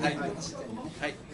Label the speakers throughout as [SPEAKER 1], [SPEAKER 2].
[SPEAKER 1] はい。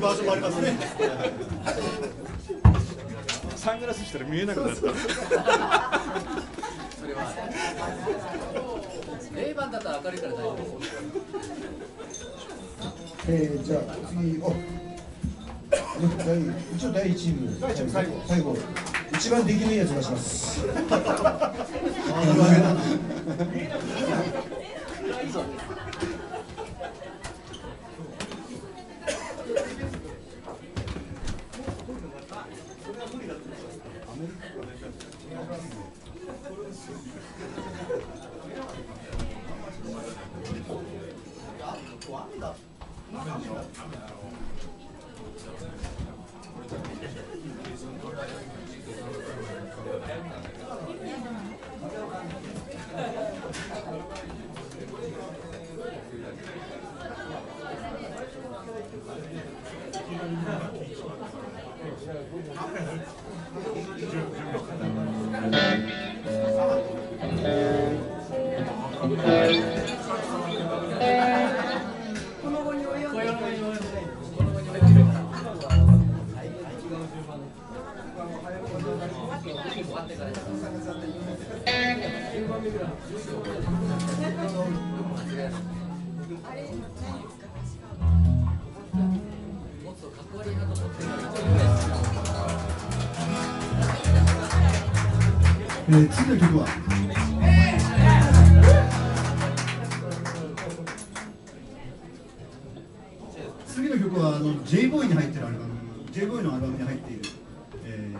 [SPEAKER 2] バージョンもありますね。
[SPEAKER 3] サングラスしたら見えなくなった。
[SPEAKER 4] それはレイバンだったら明るいから大丈夫
[SPEAKER 5] えー、じゃあ次お一応第一チーム最後。最後一番できねいやつ出します。えー次の曲は？15位のアルバムに入っている、え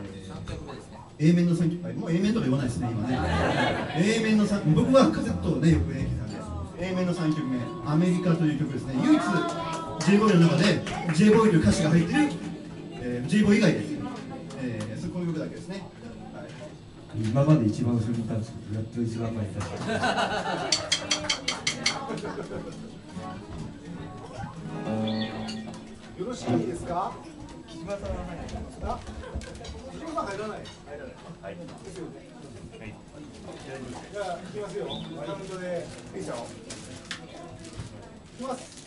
[SPEAKER 5] ー、A 面の3曲。もう A 面とか言わないですね今ね。A 面の3僕はカセットをねよくね聞いたんで A 面の3曲目「アメリカ」という曲ですね。唯一 j ボーイの中で j ボーイという歌詞が入ってる、えー、j ボーイ以外です、えー、そこの曲だけですね、
[SPEAKER 2] 今まで一番後ろにいたんですけどやっと一番前にいた
[SPEAKER 1] よろしいですか、木島さんは入らない。ですよねはい。じゃあ行きますよカウントでい。い。でしょい。きます「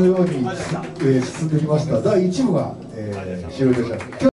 [SPEAKER 5] のように、えー進んできました。第1部が、えー終了しました。